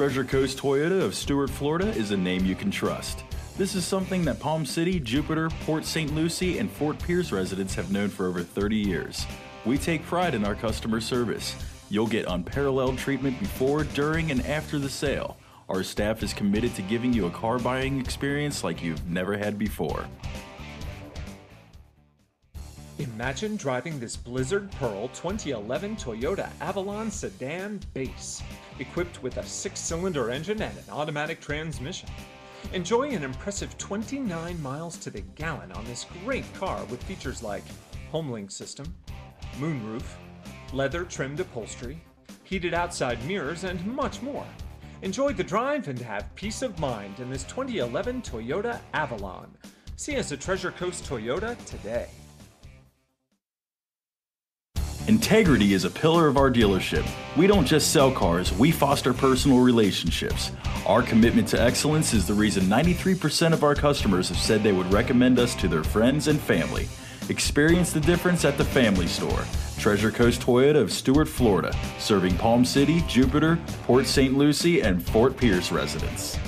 Treasure Coast Toyota of Stuart, Florida is a name you can trust. This is something that Palm City, Jupiter, Port St. Lucie, and Fort Pierce residents have known for over 30 years. We take pride in our customer service. You'll get unparalleled treatment before, during, and after the sale. Our staff is committed to giving you a car buying experience like you've never had before. Imagine driving this Blizzard Pearl 2011 Toyota Avalon sedan base, equipped with a six cylinder engine and an automatic transmission. Enjoy an impressive 29 miles to the gallon on this great car with features like Homelink system, moonroof, leather trimmed upholstery, heated outside mirrors, and much more. Enjoy the drive and have peace of mind in this 2011 Toyota Avalon. See us at Treasure Coast Toyota today. Integrity is a pillar of our dealership. We don't just sell cars, we foster personal relationships. Our commitment to excellence is the reason 93% of our customers have said they would recommend us to their friends and family. Experience the difference at the family store. Treasure Coast Toyota of Stuart, Florida, serving Palm City, Jupiter, Port St. Lucie, and Fort Pierce residents.